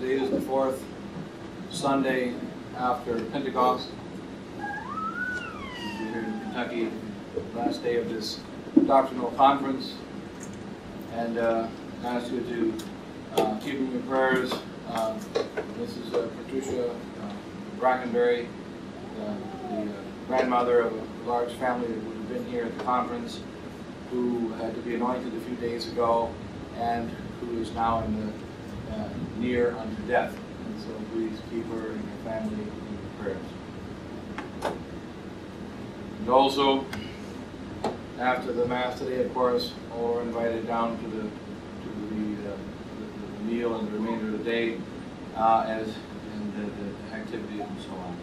Today is the fourth Sunday after Pentecost. We're here in Kentucky, last day of this doctrinal conference. And uh, ask you to uh, keep in your prayers. Uh, this is uh, Patricia uh, Brackenberry, uh, the uh, grandmother of a large family that would have been here at the conference, who had to be anointed a few days ago, and who is now in the uh, near unto death. And so please keep her and her family in your prayers. And also, after the Mass today, of course, all are invited down to the, to the, uh, the, the meal and the remainder of the day uh, as and the, the activities and so on.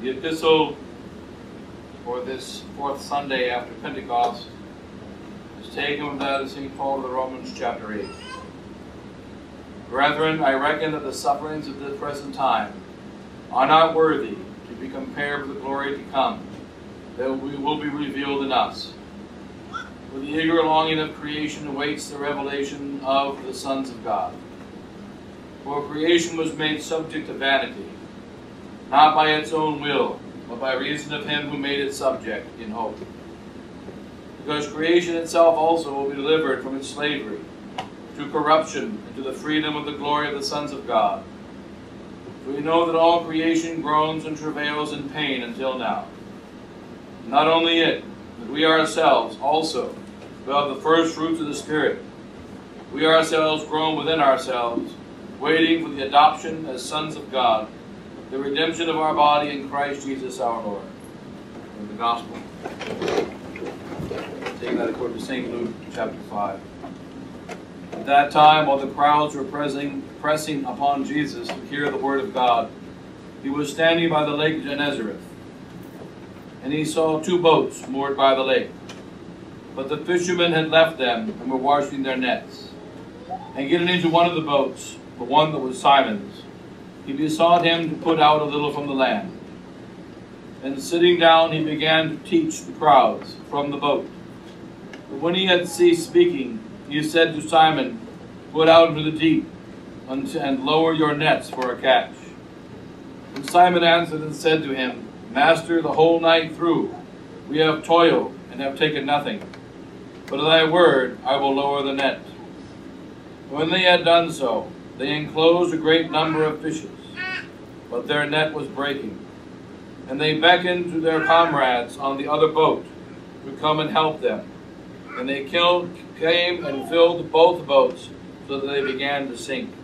The epistle for this fourth Sunday after Pentecost is taken from of St. Paul to the Romans chapter 8. Brethren, I reckon that the sufferings of this present time are not worthy to be compared with the glory to come, that will be revealed in us. For the eager longing of creation awaits the revelation of the sons of God. For creation was made subject to vanity, not by its own will, but by reason of him who made it subject in hope. Because creation itself also will be delivered from its slavery to corruption and to the freedom of the glory of the sons of God. We know that all creation groans and travails in pain until now. Not only it, but we ourselves also, who have the first fruits of the Spirit, we ourselves groan within ourselves, waiting for the adoption as sons of God the redemption of our body in Christ Jesus our Lord. In the Gospel. Take that according to St. Luke chapter 5. At that time, while the crowds were pressing, pressing upon Jesus to hear the word of God, he was standing by the lake of Gennesareth. And he saw two boats moored by the lake. But the fishermen had left them and were washing their nets. And getting into one of the boats, the one that was Simon's, he besought him to put out a little from the land. And sitting down, he began to teach the crowds from the boat. But when he had ceased speaking, he said to Simon, Put out into the deep, and lower your nets for a catch. And Simon answered and said to him, Master, the whole night through we have toiled and have taken nothing. But at thy word I will lower the net. When they had done so, they enclosed a great number of fishes but their net was breaking. And they beckoned to their comrades on the other boat to come and help them. And they killed, came and filled both boats so that they began to sink.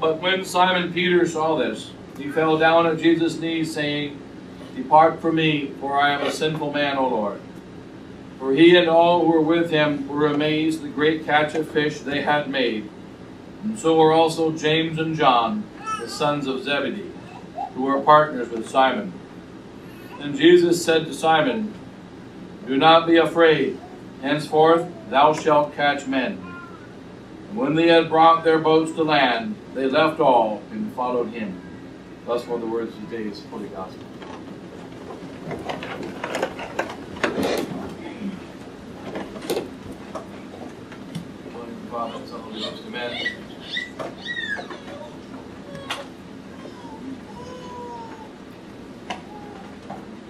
But when Simon Peter saw this, he fell down at Jesus' knees, saying, Depart from me, for I am a sinful man, O Lord. For he and all who were with him were amazed at the great catch of fish they had made. And so were also James and John, the sons of Zebedee, who were partners with Simon. And Jesus said to Simon, Do not be afraid. Henceforth thou shalt catch men. And when they had brought their boats to land, they left all and followed him. Thus were the words of today's Holy Gospel.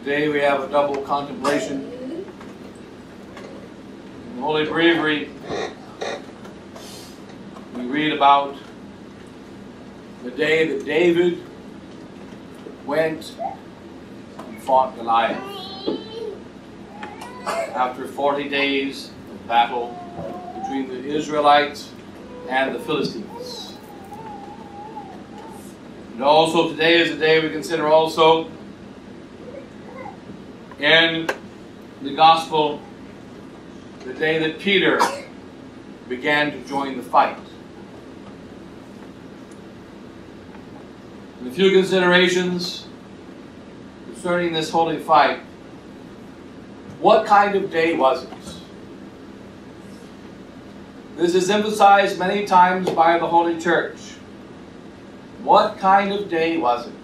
Today we have a double contemplation. Holy Breviary, we read about the day that David went and fought Goliath. After 40 days of battle between the Israelites and the Philistines. And also today is a day we consider also in the gospel the day that Peter began to join the fight. a few considerations concerning this holy fight. What kind of day was it? This is emphasized many times by the Holy Church. What kind of day was it?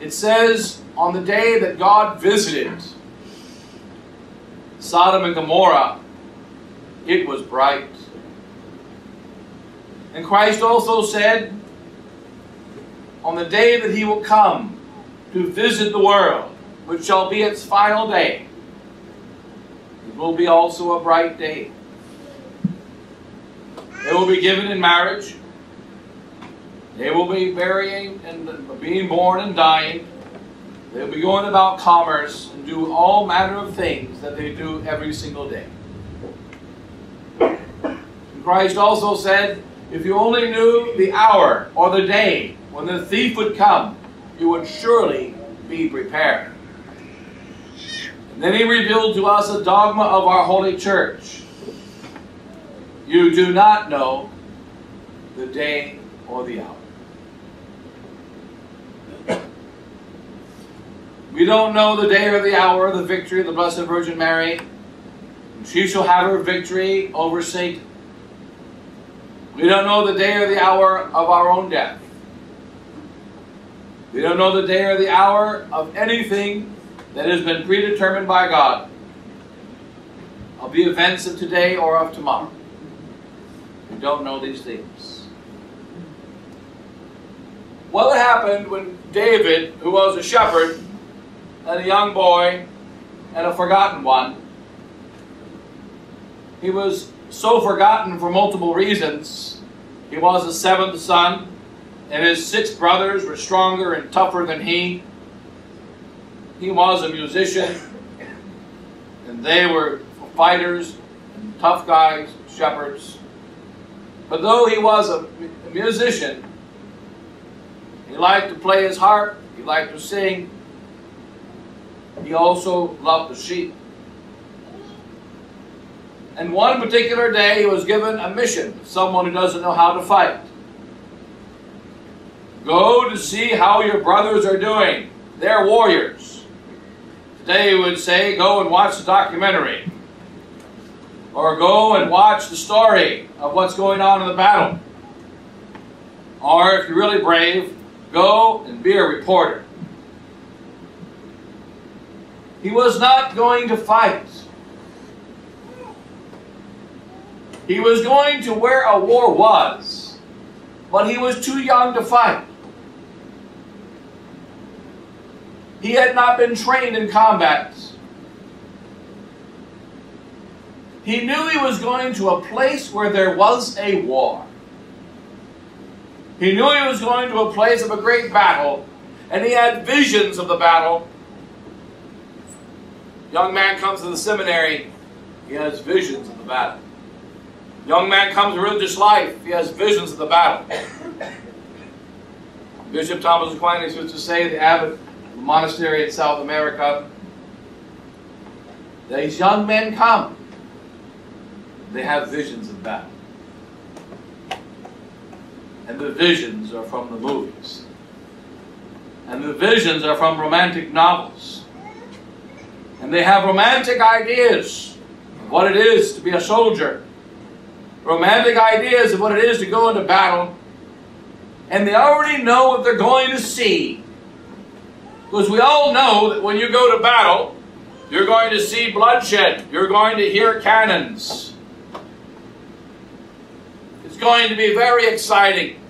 It says, on the day that God visited Sodom and Gomorrah, it was bright. And Christ also said, on the day that he will come to visit the world, which shall be its final day, it will be also a bright day. They will be given in marriage. They will be burying and being born and dying. They'll be going about commerce do all manner of things that they do every single day. And Christ also said, if you only knew the hour or the day when the thief would come, you would surely be prepared. And then he revealed to us a dogma of our holy church. You do not know the day or the hour. We don't know the day or the hour of the victory of the Blessed Virgin Mary. She shall have her victory over Satan. We don't know the day or the hour of our own death. We don't know the day or the hour of anything that has been predetermined by God of the events of today or of tomorrow. We don't know these things. What happened when David, who was a shepherd, and a young boy and a forgotten one. He was so forgotten for multiple reasons. He was the seventh son, and his six brothers were stronger and tougher than he. He was a musician, and they were fighters and tough guys, shepherds. But though he was a musician, he liked to play his harp, he liked to sing, he also loved the sheep. And one particular day he was given a mission, someone who doesn't know how to fight. Go to see how your brothers are doing. They're warriors. Today he would say, go and watch the documentary. Or go and watch the story of what's going on in the battle. Or if you're really brave, go and be a reporter. He was not going to fight. He was going to where a war was, but he was too young to fight. He had not been trained in combat. He knew he was going to a place where there was a war. He knew he was going to a place of a great battle, and he had visions of the battle Young man comes to the seminary, he has visions of the battle. Young man comes to religious life, he has visions of the battle. Bishop Thomas Aquinas used to say, the abbot of a monastery in South America, these young men come, they have visions of battle. And the visions are from the movies. And the visions are from romantic novels. And they have romantic ideas of what it is to be a soldier. Romantic ideas of what it is to go into battle. And they already know what they're going to see. Because we all know that when you go to battle, you're going to see bloodshed. You're going to hear cannons. It's going to be very exciting.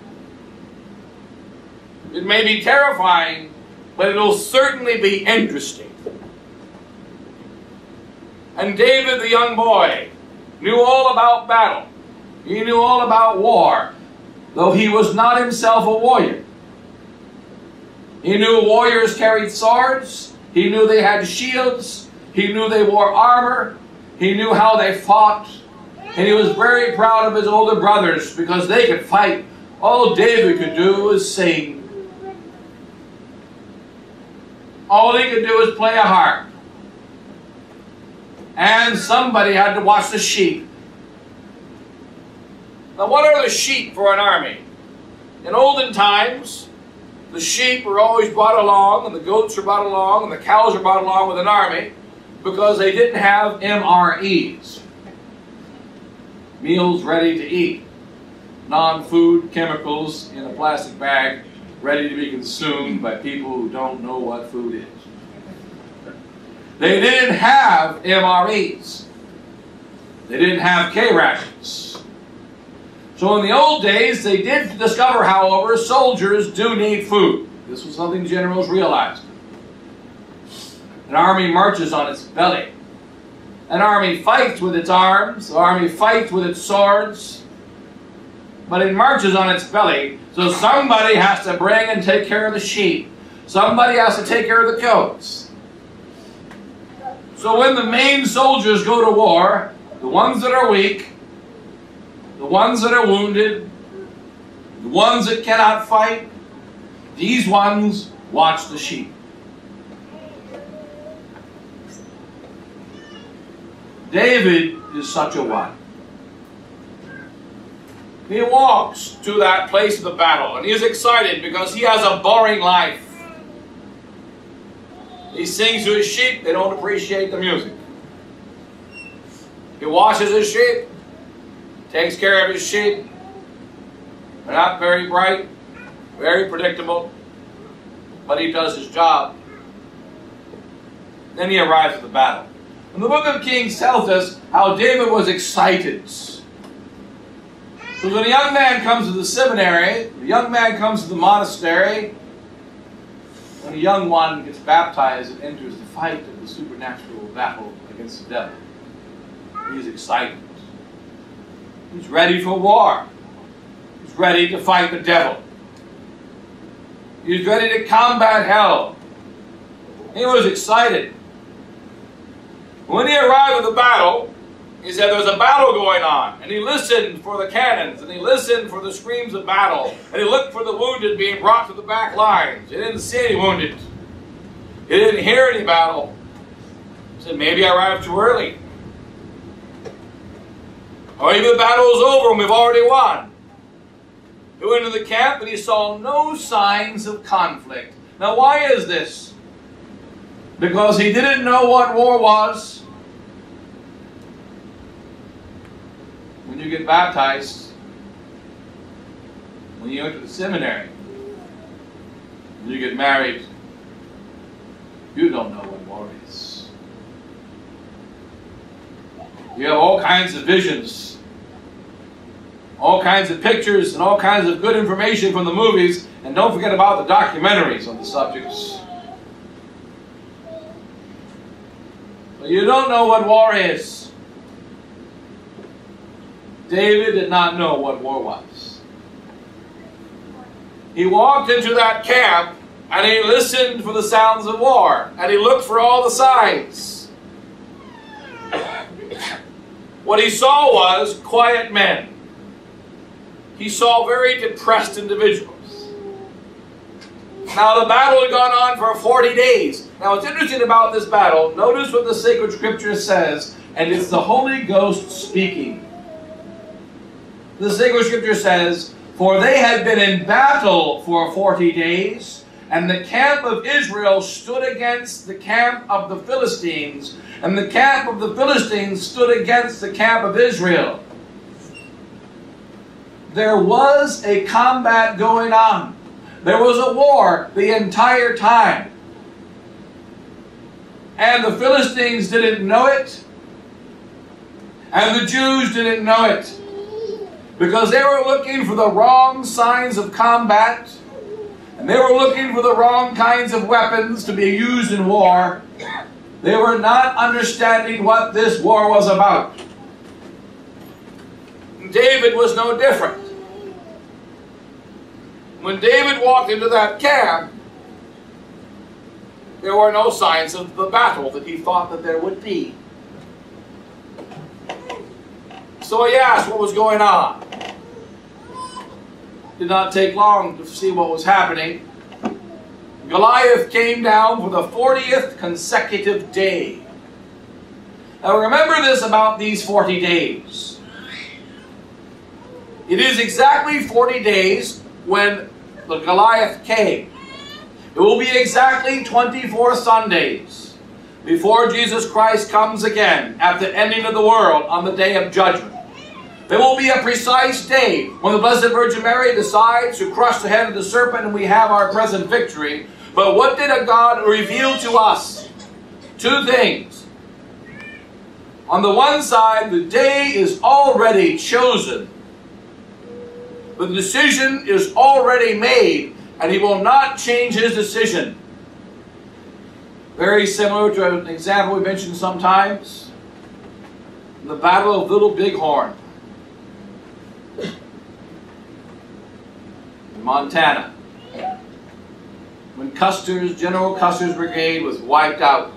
It may be terrifying, but it'll certainly be interesting. And David, the young boy, knew all about battle. He knew all about war, though he was not himself a warrior. He knew warriors carried swords. He knew they had shields. He knew they wore armor. He knew how they fought. And he was very proud of his older brothers because they could fight. All David could do was sing. All he could do was play a harp and somebody had to watch the sheep. Now, what are the sheep for an army? In olden times, the sheep were always brought along, and the goats were brought along, and the cows were brought along with an army because they didn't have MREs, meals ready to eat, non-food chemicals in a plastic bag ready to be consumed by people who don't know what food is. They didn't have MREs. They didn't have K rations. So in the old days, they did discover, however, soldiers do need food. This was something generals realized. An army marches on its belly. An army fights with its arms. An army fights with its swords. But it marches on its belly. So somebody has to bring and take care of the sheep. Somebody has to take care of the goats. So when the main soldiers go to war, the ones that are weak, the ones that are wounded, the ones that cannot fight, these ones watch the sheep. David is such a one. He walks to that place of the battle and he is excited because he has a boring life. He sings to his sheep, they don't appreciate the music. He washes his sheep, takes care of his sheep. They're not very bright, very predictable, but he does his job. Then he arrives at the battle. And the book of Kings tells us how David was excited. So when a young man comes to the seminary, a young man comes to the monastery, when a young one gets baptized and enters the fight of the supernatural battle against the devil, he's excited. He's ready for war. He's ready to fight the devil. He's ready to combat hell. He was excited. When he arrived at the battle, he said there's a battle going on. And he listened for the cannons, and he listened for the screams of battle, and he looked for the wounded being brought to the back lines. He didn't see any wounded. He didn't hear any battle. He said, maybe I arrived too early. Or even the battle is over and we've already won. He went into the camp and he saw no signs of conflict. Now why is this? Because he didn't know what war was. When you get baptized, when you enter the seminary, when you get married, you don't know what war is. You have all kinds of visions, all kinds of pictures, and all kinds of good information from the movies, and don't forget about the documentaries on the subjects. But you don't know what war is. David did not know what war was. He walked into that camp and he listened for the sounds of war and he looked for all the signs. What he saw was quiet men. He saw very depressed individuals. Now the battle had gone on for 40 days. Now what's interesting about this battle, notice what the sacred scripture says, and it's the Holy Ghost speaking the sacred scripture says, For they had been in battle for 40 days, and the camp of Israel stood against the camp of the Philistines, and the camp of the Philistines stood against the camp of Israel. There was a combat going on. There was a war the entire time. And the Philistines didn't know it, and the Jews didn't know it because they were looking for the wrong signs of combat and they were looking for the wrong kinds of weapons to be used in war. They were not understanding what this war was about. David was no different. When David walked into that camp, there were no signs of the battle that he thought that there would be. So he asked what was going on did not take long to see what was happening. Goliath came down for the 40th consecutive day. Now remember this about these 40 days. It is exactly 40 days when the Goliath came. It will be exactly 24 Sundays before Jesus Christ comes again at the ending of the world on the day of judgment. There will be a precise day when the Blessed Virgin Mary decides to crush the head of the serpent and we have our present victory. But what did a God reveal to us? Two things. On the one side, the day is already chosen. The decision is already made, and he will not change his decision. Very similar to an example we mentioned sometimes the Battle of Little Bighorn in Montana. When Custer's, General Custer's brigade was wiped out.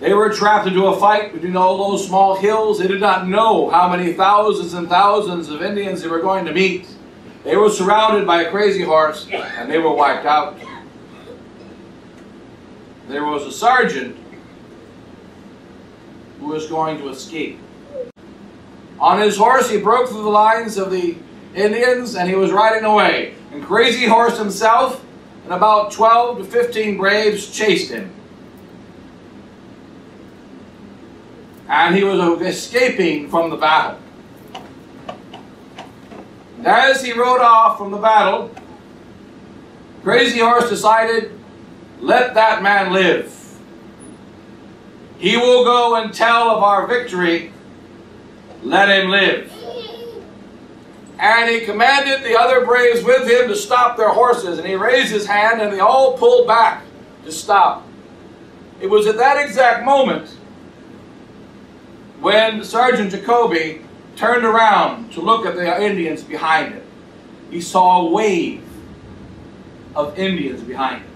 They were trapped into a fight between all those small hills. They did not know how many thousands and thousands of Indians they were going to meet. They were surrounded by a crazy horse and they were wiped out. There was a sergeant who was going to escape. On his horse, he broke through the lines of the Indians and he was riding away. And Crazy Horse himself and about 12 to 15 braves chased him. And he was escaping from the battle. And as he rode off from the battle, Crazy Horse decided, let that man live. He will go and tell of our victory. Let him live. And he commanded the other braves with him to stop their horses. And he raised his hand and they all pulled back to stop. It was at that exact moment when Sergeant Jacoby turned around to look at the Indians behind him. He saw a wave of Indians behind him.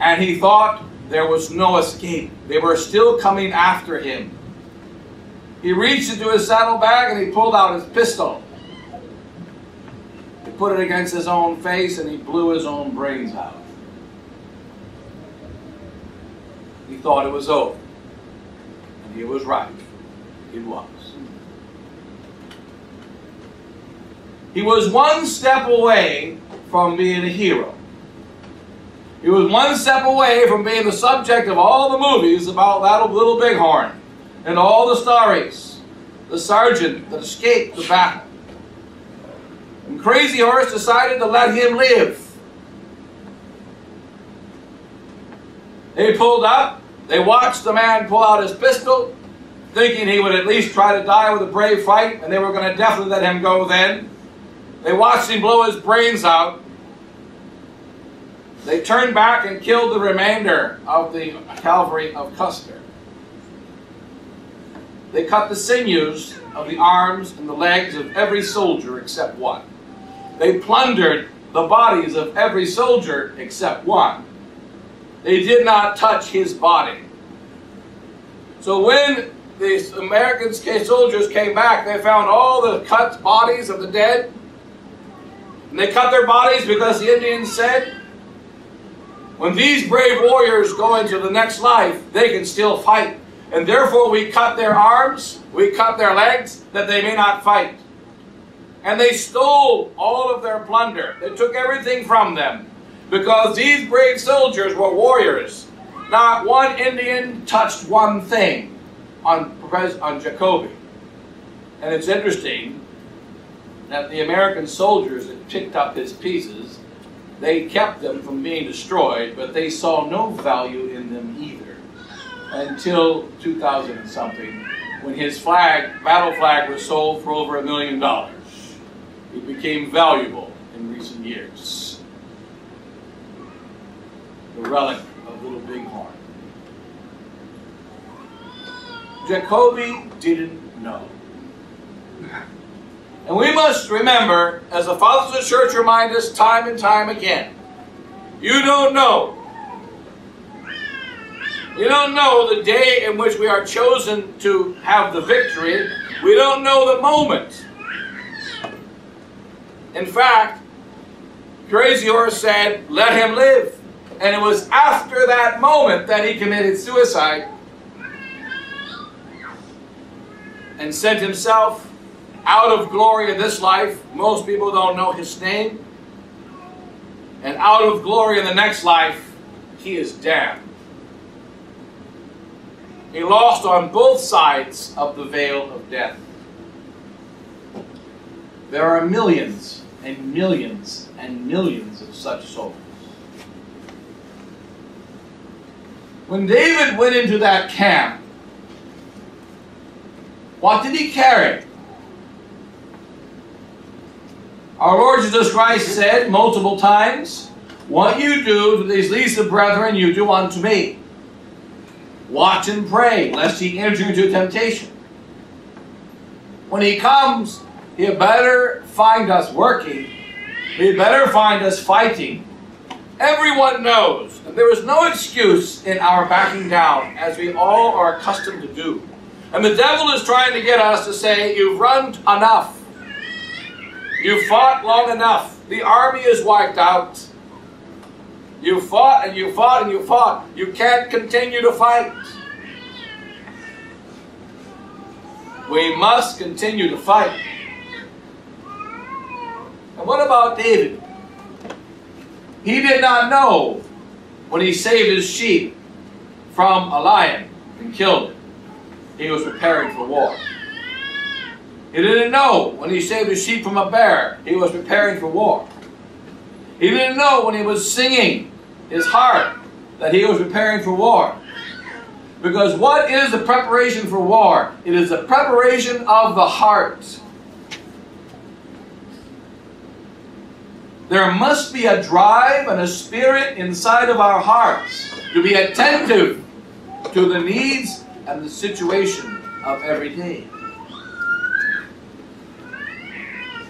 And he thought there was no escape. They were still coming after him. He reached into his saddlebag and he pulled out his pistol. He put it against his own face and he blew his own brains out. He thought it was over. And he was right. It was. He was one step away from being a hero. He was one step away from being the subject of all the movies about that little bighorn and all the stories. The sergeant that escaped the battle. And Crazy Horse decided to let him live. They pulled up. They watched the man pull out his pistol, thinking he would at least try to die with a brave fight, and they were going to definitely let him go then. They watched him blow his brains out. They turned back and killed the remainder of the cavalry of Custer. They cut the sinews of the arms and the legs of every soldier except one. They plundered the bodies of every soldier except one. They did not touch his body. So when the American soldiers came back, they found all the cut bodies of the dead. And they cut their bodies because the Indians said, when these brave warriors go into the next life, they can still fight. And therefore we cut their arms, we cut their legs, that they may not fight. And they stole all of their plunder. They took everything from them. Because these brave soldiers were warriors. Not one Indian touched one thing on, on Jacoby. And it's interesting that the American soldiers that picked up his pieces they kept them from being destroyed, but they saw no value in them either until 2000 and something, when his flag, battle flag, was sold for over a million dollars. It became valuable in recent years. The relic of Little Bighorn. Jacoby didn't know. And we must remember, as the fathers of the church remind us time and time again, you don't know. You don't know the day in which we are chosen to have the victory. We don't know the moment. In fact, Crazy Horse said, let him live. And it was after that moment that he committed suicide and sent himself out of glory in this life. Most people don't know his name. And out of glory in the next life, he is damned. He lost on both sides of the veil of death. There are millions and millions and millions of such souls. When David went into that camp, what did he carry? Our Lord Jesus Christ said multiple times, What you do to these least of brethren, you do unto me. Watch and pray, lest he enter into temptation. When he comes, he better find us working. He better find us fighting. Everyone knows that there is no excuse in our backing down, as we all are accustomed to do. And the devil is trying to get us to say, You've run enough. You've fought long enough. The army is wiped out. You fought and you fought and you fought. You can't continue to fight. We must continue to fight. And what about David? He did not know when he saved his sheep from a lion and killed it. He was preparing for war. He didn't know when he saved his sheep from a bear, he was preparing for war. He didn't know when he was singing his heart that he was preparing for war. Because what is the preparation for war? It is the preparation of the heart. There must be a drive and a spirit inside of our hearts to be attentive to the needs and the situation of every day.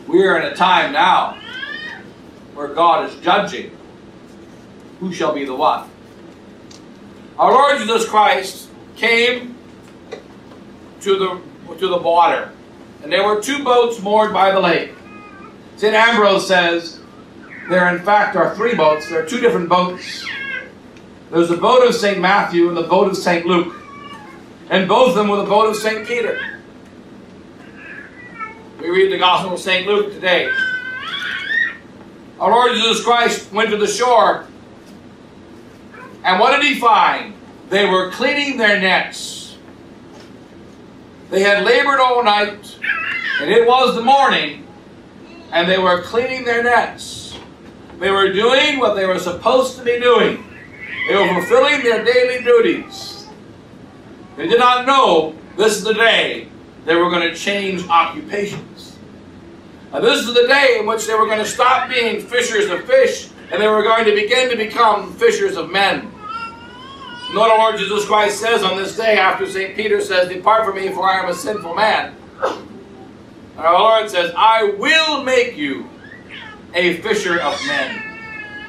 We are in a time now where God is judging who shall be the one. Our Lord Jesus Christ came to the, to the water, and there were two boats moored by the lake. St. Ambrose says there, in fact, are three boats. There are two different boats. There's the boat of St. Matthew and the boat of St. Luke. And both of them were the boat of St. Peter. We read the Gospel of St. Luke today. Our Lord Jesus Christ went to the shore. And what did he find? They were cleaning their nets. They had labored all night, and it was the morning, and they were cleaning their nets. They were doing what they were supposed to be doing. They were fulfilling their daily duties. They did not know this is the day they were going to change occupations. And this is the day in which they were going to stop being fishers of fish and they were going to begin to become fishers of men. Note our Lord Jesus Christ says on this day after St. Peter says, Depart from me for I am a sinful man. Our Lord says, I will make you a fisher of men.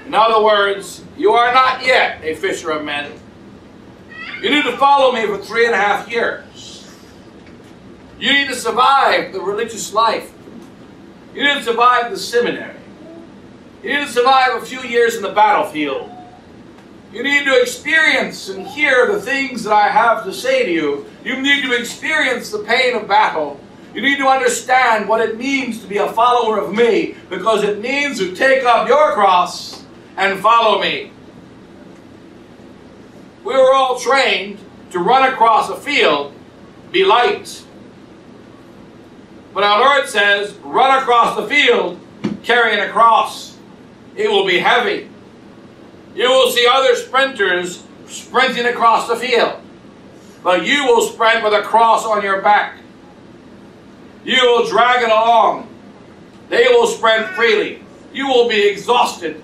In other words, you are not yet a fisher of men. You need to follow me for three and a half years. You need to survive the religious life. You didn't survive the seminary. You didn't survive a few years in the battlefield. You need to experience and hear the things that I have to say to you. You need to experience the pain of battle. You need to understand what it means to be a follower of me because it means to take up your cross and follow me. We were all trained to run across a field, be light. But our Lord says, run across the field carrying a cross. It will be heavy. You will see other sprinters sprinting across the field. But you will sprint with a cross on your back. You will drag it along. They will sprint freely. You will be exhausted.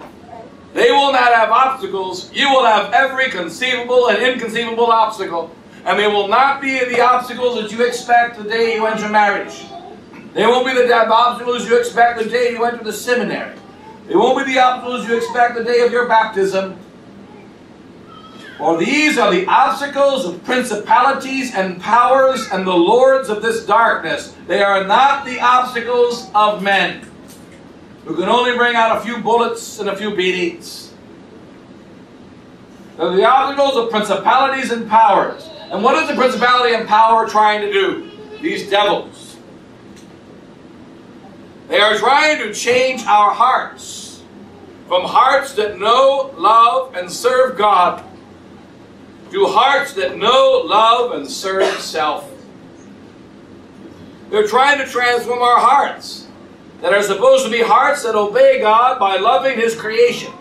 They will not have obstacles. You will have every conceivable and inconceivable obstacle. And they will not be the obstacles that you expect the day you enter marriage. They won't be the obstacles you expect the day you enter the seminary. They won't be the obstacles you expect the day of your baptism. For these are the obstacles of principalities and powers and the lords of this darkness. They are not the obstacles of men, who can only bring out a few bullets and a few beatings. They're the obstacles of principalities and powers. And what is the principality and power trying to do? These devils. They are trying to change our hearts from hearts that know, love, and serve God to hearts that know, love, and serve self. They're trying to transform our hearts that are supposed to be hearts that obey God by loving His creation.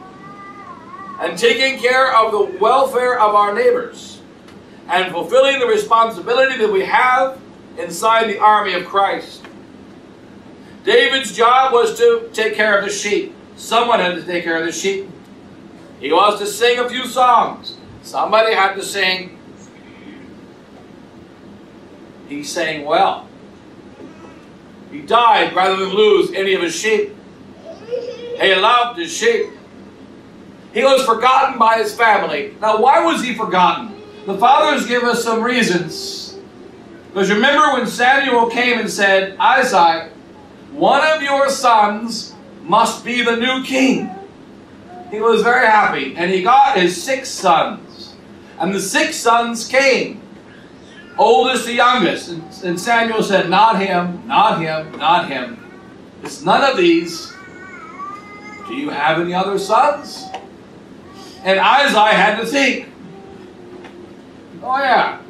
and taking care of the welfare of our neighbors and fulfilling the responsibility that we have inside the army of Christ. David's job was to take care of the sheep. Someone had to take care of the sheep. He was to sing a few songs. Somebody had to sing. He sang well. He died rather than lose any of his sheep. He loved his sheep. He was forgotten by his family. Now, why was he forgotten? The fathers give us some reasons. Because remember when Samuel came and said, Isaiah, one of your sons must be the new king. He was very happy, and he got his six sons. And the six sons came, oldest to youngest. And, and Samuel said, Not him, not him, not him. It's none of these. Do you have any other sons? And Isaiah had to think, oh yeah,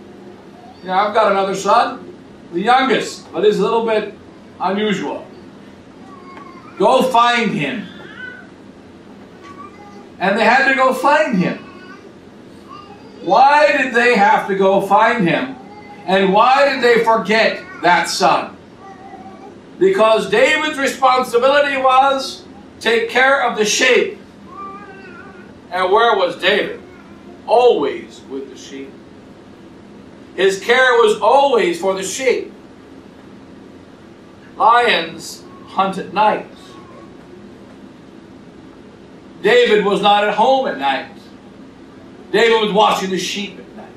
yeah, I've got another son, the youngest, but he's a little bit unusual. Go find him. And they had to go find him. Why did they have to go find him? And why did they forget that son? Because David's responsibility was take care of the sheep. And where was David? Always with the sheep. His care was always for the sheep. Lions hunt at night. David was not at home at night. David was watching the sheep at night.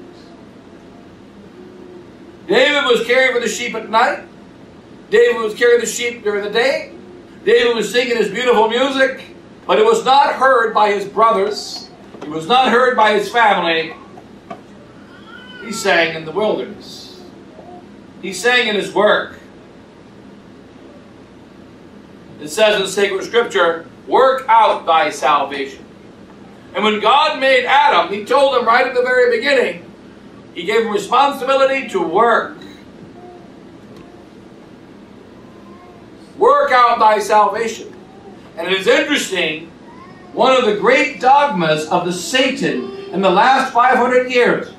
David was caring for the sheep at night. David was carrying the sheep during the day. David was singing his beautiful music. But it was not heard by his brothers. It was not heard by his family. He sang in the wilderness. He sang in his work. It says in the sacred scripture, work out thy salvation. And when God made Adam, he told him right at the very beginning, he gave him responsibility to work. Work out thy salvation. And it is interesting, one of the great dogmas of the Satan in the last 500 years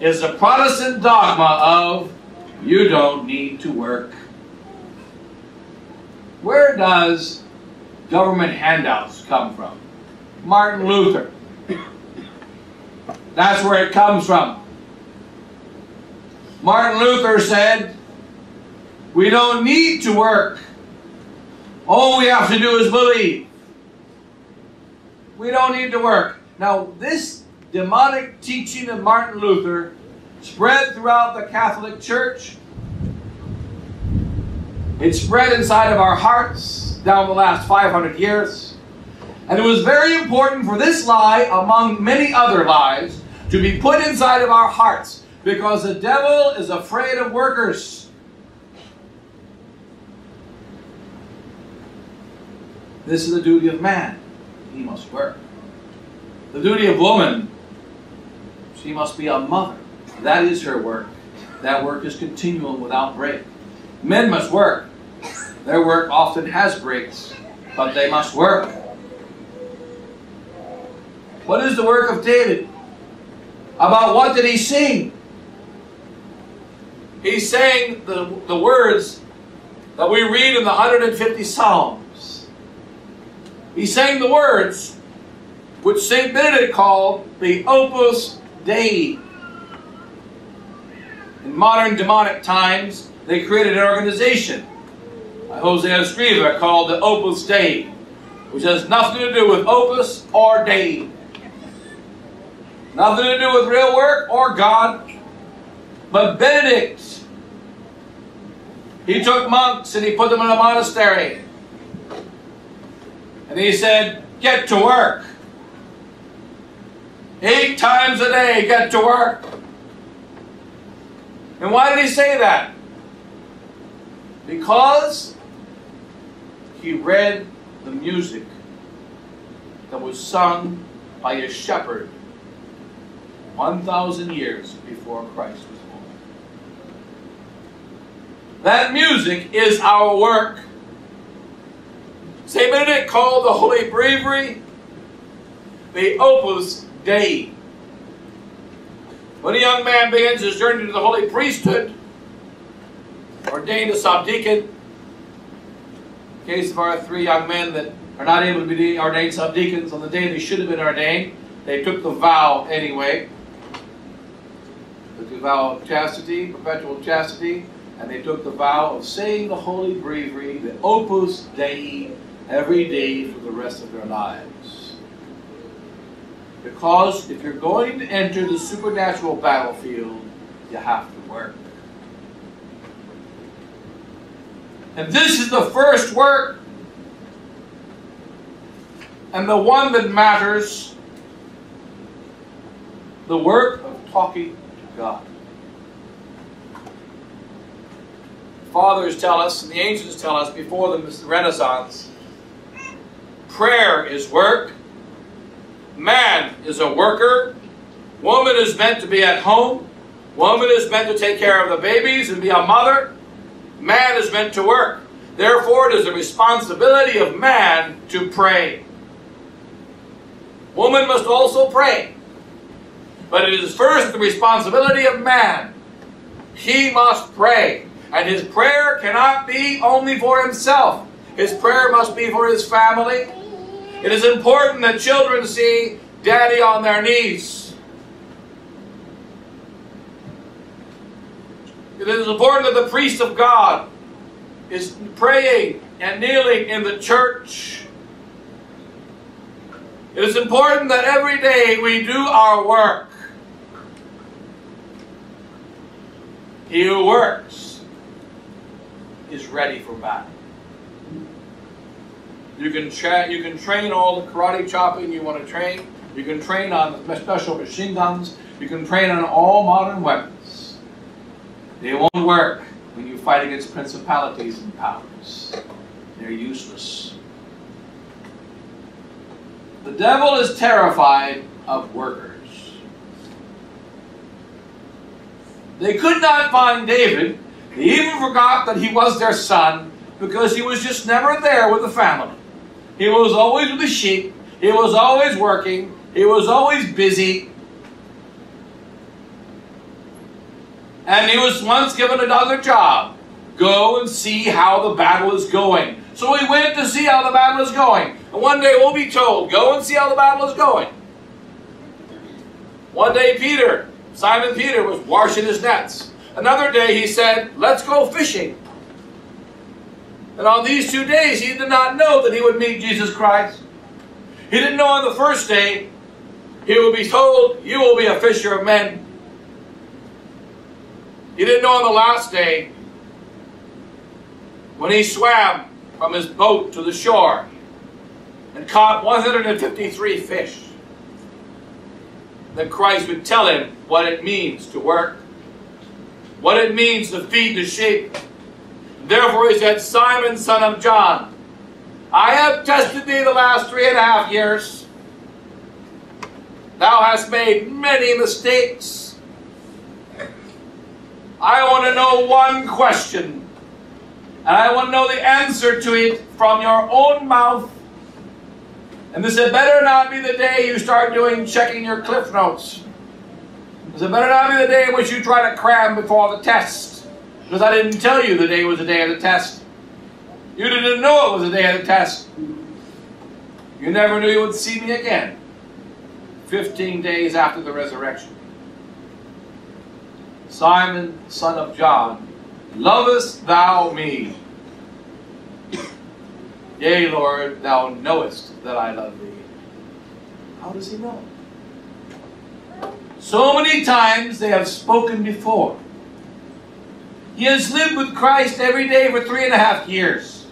is the Protestant dogma of you don't need to work. Where does government handouts come from? Martin Luther. That's where it comes from. Martin Luther said, we don't need to work. All we have to do is believe. We don't need to work. Now, this demonic teaching of Martin Luther spread throughout the Catholic Church. It spread inside of our hearts down the last 500 years. And it was very important for this lie, among many other lies, to be put inside of our hearts because the devil is afraid of workers. This is the duty of man. He must work. The duty of woman, she must be a mother. That is her work. That work is continual without break. Men must work. Their work often has breaks, but they must work. What is the work of David? About what did he sing? He sang the, the words that we read in the 150 Psalms. He sang the words which St. Benedict called the Opus Dei. In modern demonic times, they created an organization José Escriva called the Opus Dei, which has nothing to do with opus or Dei. Nothing to do with real work or God. But Benedict, he took monks and he put them in a monastery. And he said, get to work. Eight times a day, get to work. And why did he say that? Because he read the music that was sung by a shepherd 1,000 years before Christ was born. That music is our work. St. Benedict called the Holy Breviary the Opus Dei. When a young man begins his journey to the holy priesthood, ordained a subdeacon, case of our three young men that are not able to be ordained subdeacons on the day they should have been ordained, they took the vow anyway. Took the vow of chastity, perpetual chastity, and they took the vow of saying the Holy Breviary, the Opus Dei, every day for the rest of their lives. Because if you're going to enter the supernatural battlefield, you have to work. And this is the first work, and the one that matters the work of talking to God. fathers tell us and the ancients tell us before the Renaissance, prayer is work, man is a worker, woman is meant to be at home, woman is meant to take care of the babies and be a mother, man is meant to work. Therefore, it is the responsibility of man to pray. Woman must also pray. But it is first the responsibility of man. He must pray. And his prayer cannot be only for himself. His prayer must be for his family. It is important that children see daddy on their knees. It is important that the priest of God is praying and kneeling in the church. It is important that every day we do our work. He who works is ready for battle. You can tra- you can train all the karate chopping you want to train. You can train on special machine guns. You can train on all modern weapons. They won't work when you fight against principalities and powers. They're useless. The devil is terrified of workers. They could not find David he even forgot that he was their son because he was just never there with the family. He was always with the sheep. He was always working. He was always busy. And he was once given another job. Go and see how the battle is going. So he went to see how the battle is going. And one day we'll be told, go and see how the battle is going. One day Peter, Simon Peter, was washing his nets. Another day he said, let's go fishing. And on these two days he did not know that he would meet Jesus Christ. He didn't know on the first day he would be told, you will be a fisher of men. He didn't know on the last day when he swam from his boat to the shore and caught 153 fish that Christ would tell him what it means to work what it means to feed the sheep. Therefore he said, Simon, son of John, I have tested thee the last three and a half years. Thou hast made many mistakes. I want to know one question. And I want to know the answer to it from your own mouth. And this had better not be the day you start doing checking your cliff notes. This it better not be the day in which you try to cram before the test. Because I didn't tell you the day was the day of the test. You didn't know it was the day of the test. You never knew you would see me again. 15 days after the resurrection. Simon, son of John, lovest thou me? Yea, Lord, thou knowest that I love thee. How does he know? So many times they have spoken before. He has lived with Christ every day for three and a half years.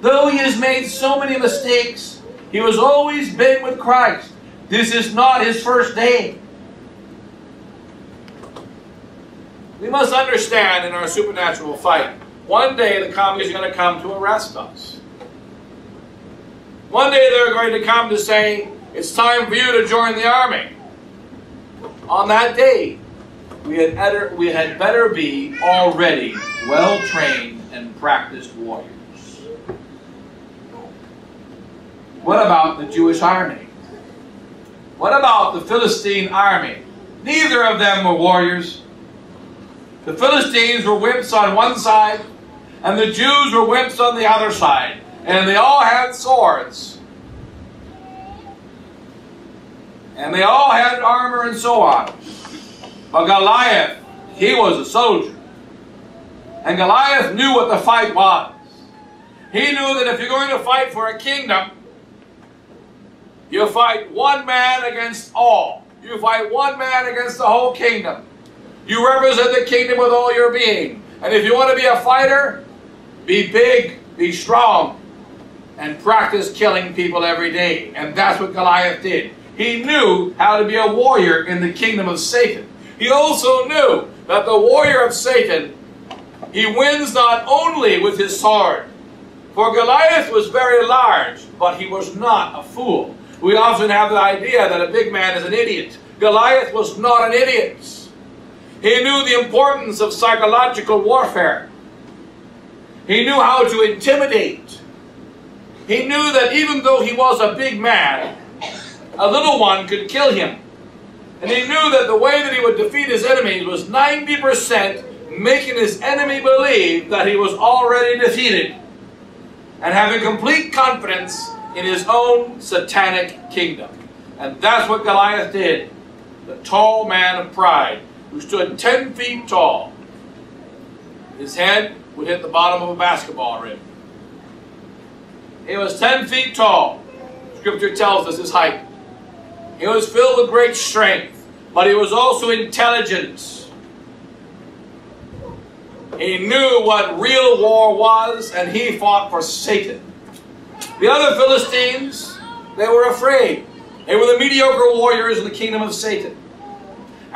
Though he has made so many mistakes, he has always been with Christ. This is not his first day. We must understand in our supernatural fight, one day the commies are going to come to arrest us. One day they're going to come to say, it's time for you to join the army. On that day, we had better, we had better be already well trained and practiced warriors. What about the Jewish army? What about the Philistine army? Neither of them were warriors. The Philistines were wimps on one side, and the Jews were wimps on the other side. And they all had swords. And they all had armor and so on. But Goliath, he was a soldier. And Goliath knew what the fight was. He knew that if you're going to fight for a kingdom, you fight one man against all. You fight one man against the whole kingdom. You represent the kingdom with all your being. And if you want to be a fighter, be big, be strong, and practice killing people every day. And that's what Goliath did. He knew how to be a warrior in the kingdom of Satan. He also knew that the warrior of Satan, he wins not only with his sword, for Goliath was very large, but he was not a fool. We often have the idea that a big man is an idiot. Goliath was not an idiot. He knew the importance of psychological warfare. He knew how to intimidate. He knew that even though he was a big man, a little one could kill him. And he knew that the way that he would defeat his enemies was 90% making his enemy believe that he was already defeated and having complete confidence in his own satanic kingdom. And that's what Goliath did. The tall man of pride who stood 10 feet tall. His head would hit the bottom of a basketball rim. He was 10 feet tall. Scripture tells us his height. He was filled with great strength, but he was also intelligent. He knew what real war was, and he fought for Satan. The other Philistines, they were afraid. They were the mediocre warriors in the kingdom of Satan.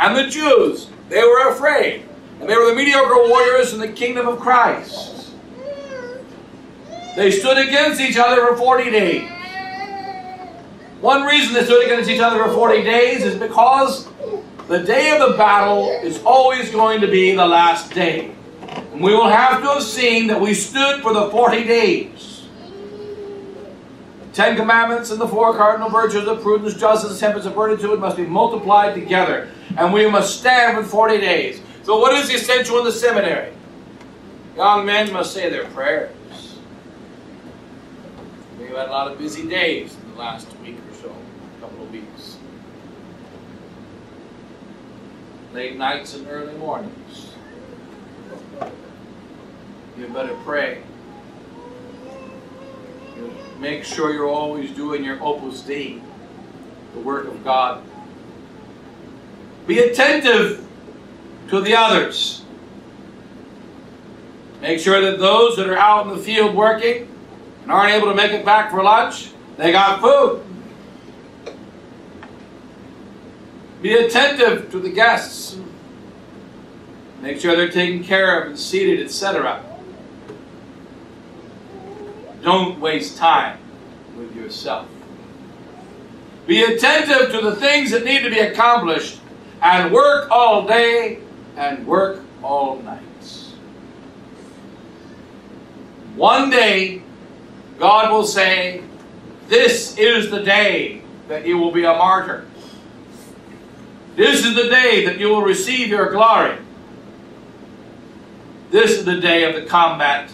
And the Jews, they were afraid. And they were the mediocre warriors in the kingdom of Christ. They stood against each other for 40 days. One reason they stood against each other for 40 days is because the day of the battle is always going to be the last day. And we will have to have seen that we stood for the 40 days. Ten Commandments and the four cardinal virtues of prudence, justice, temperance, and fortitude must be multiplied together. And we must stand for 40 days. So what is essential in the seminary? Young men must say their prayers. We've had a lot of busy days in the last week or so, a couple of weeks. Late nights and early mornings. You better pray. Make sure you're always doing your opus dei, the work of God. Be attentive to the others. Make sure that those that are out in the field working and aren't able to make it back for lunch, they got food. Be attentive to the guests. Make sure they're taken care of and seated, etc. Don't waste time with yourself. Be attentive to the things that need to be accomplished and work all day and work all night. One day, God will say, This is the day that you will be a martyr. This is the day that you will receive your glory. This is the day of the combat.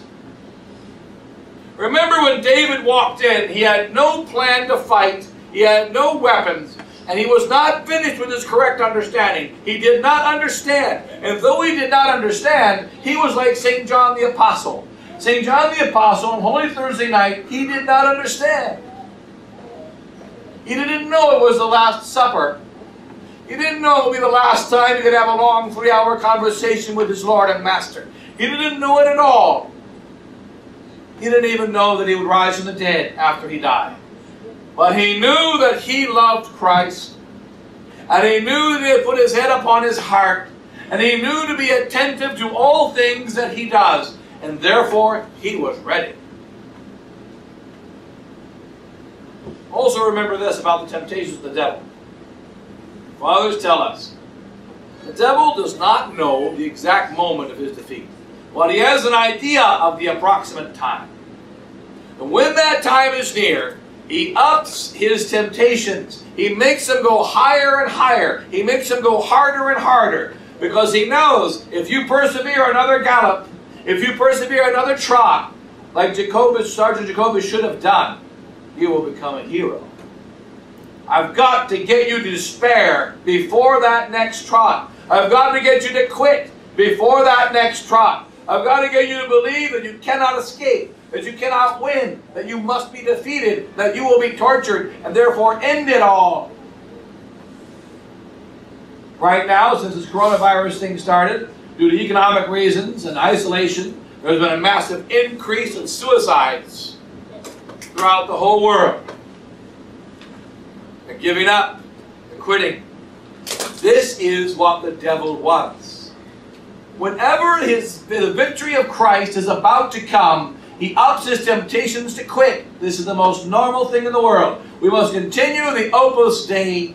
Remember when David walked in, he had no plan to fight, he had no weapons, and he was not finished with his correct understanding. He did not understand. And though he did not understand, he was like St. John the Apostle. St. John the Apostle on Holy Thursday night, he did not understand. He didn't know it was the Last Supper. He didn't know it would be the last time he could have a long three-hour conversation with his Lord and Master. He didn't know it at all. He didn't even know that he would rise from the dead after he died. But he knew that he loved Christ. And he knew that he had put his head upon his heart. And he knew to be attentive to all things that he does. And therefore, he was ready. Also remember this about the temptations of the devil. Fathers tell us, the devil does not know the exact moment of his defeat. But he has an idea of the approximate time. And when that time is near, He ups his temptations. He makes them go higher and higher. He makes them go harder and harder. Because he knows if you persevere another gallop, if you persevere another trot, like Jacobus, Sergeant Jacobus should have done, you will become a hero. I've got to get you to despair before that next trot. I've got to get you to quit before that next trot. I've got to get you to believe that you cannot escape, that you cannot win, that you must be defeated, that you will be tortured, and therefore end it all. Right now, since this coronavirus thing started, due to economic reasons and isolation, there's been a massive increase in suicides throughout the whole world. And giving up, and quitting. This is what the devil wants. Whenever his, the victory of Christ is about to come, he ups his temptations to quit. This is the most normal thing in the world. We must continue the Opus Dei.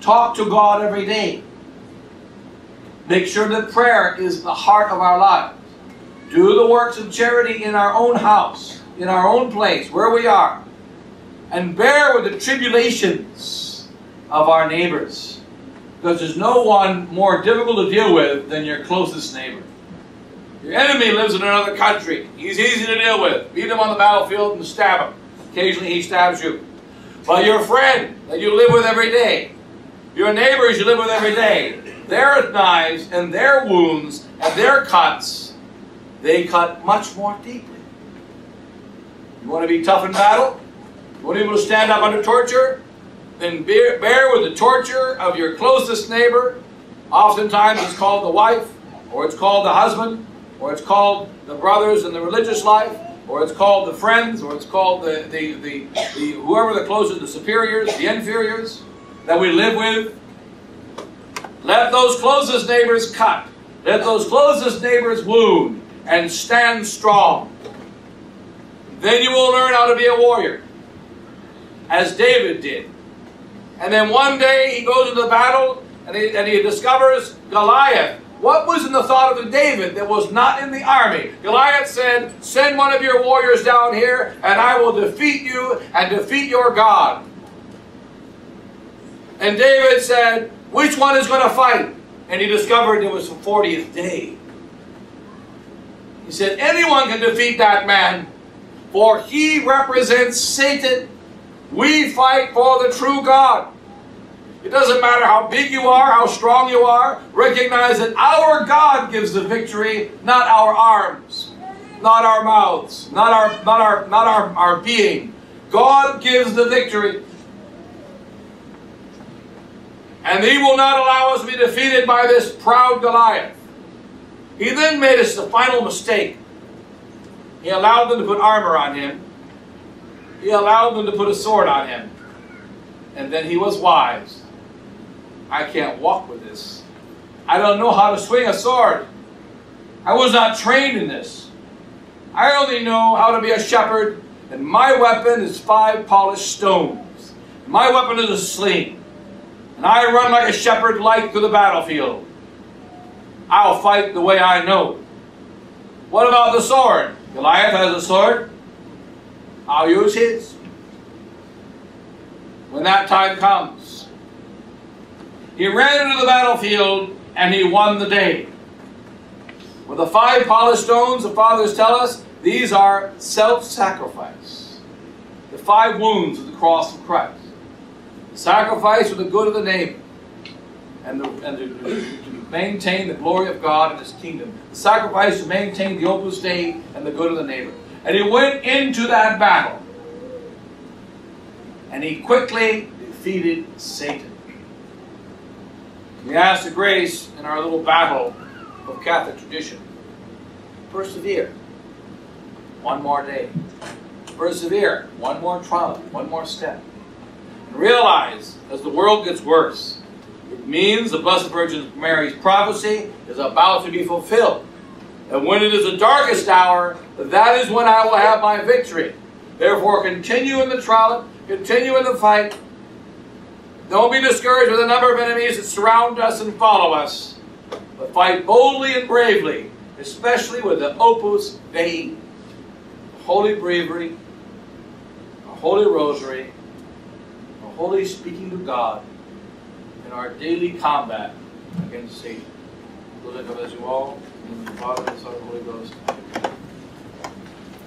Talk to God every day. Make sure that prayer is the heart of our lives. Do the works of charity in our own house, in our own place, where we are. And bear with the tribulations of our neighbors. Because there's no one more difficult to deal with than your closest neighbor. Your enemy lives in another country. He's easy to deal with. Beat him on the battlefield and stab him. Occasionally he stabs you. But your friend that you live with every day, your neighbors you live with every day, their knives and their wounds and their cuts, they cut much more deeply. You want to be tough in battle? You want to be able to stand up under torture? Then bear, bear with the torture of your closest neighbor. Oftentimes it's called the wife, or it's called the husband, or it's called the brothers in the religious life, or it's called the friends, or it's called the, the, the, the whoever the closest, the superiors, the inferiors that we live with. Let those closest neighbors cut. Let those closest neighbors wound and stand strong. Then you will learn how to be a warrior, as David did. And then one day he goes into the battle and he, and he discovers Goliath. What was in the thought of David that was not in the army? Goliath said, Send one of your warriors down here, and I will defeat you and defeat your God. And David said, Which one is going to fight? And he discovered it was the 40th day. He said, Anyone can defeat that man, for he represents Satan. We fight for the true God. It doesn't matter how big you are, how strong you are. Recognize that our God gives the victory, not our arms, not our mouths, not our not our not our, our being. God gives the victory. And he will not allow us to be defeated by this proud Goliath. He then made us the final mistake. He allowed them to put armor on him. He allowed them to put a sword on him. And then he was wise. I can't walk with this. I don't know how to swing a sword. I was not trained in this. I only know how to be a shepherd, and my weapon is five polished stones. My weapon is a sling. And I run like a shepherd light through the battlefield. I'll fight the way I know. What about the sword? Goliath has a sword. I'll use his. When that time comes, he ran into the battlefield and he won the day. With the five polished stones, the fathers tell us, these are self-sacrifice. The five wounds of the cross of Christ. Sacrifice for the good of the neighbor. And, the, and to, to maintain the glory of God and His kingdom. The sacrifice to maintain the Opus Dei and the good of the neighbor. And he went into that battle. And he quickly defeated Satan. We ask the grace in our little battle of Catholic tradition. Persevere. One more day. Persevere. One more trial. One more step. And realize, as the world gets worse, it means the Blessed Virgin Mary's prophecy is about to be fulfilled. And when it is the darkest hour, that is when I will have my victory. Therefore, continue in the trial, continue in the fight. Don't be discouraged with the number of enemies that surround us and follow us. But fight boldly and bravely, especially with the Opus Dei, holy Breviary, a Holy Rosary, a holy speaking to God in our daily combat against Satan. God bless you all in the Father, and Son, and Holy Ghost.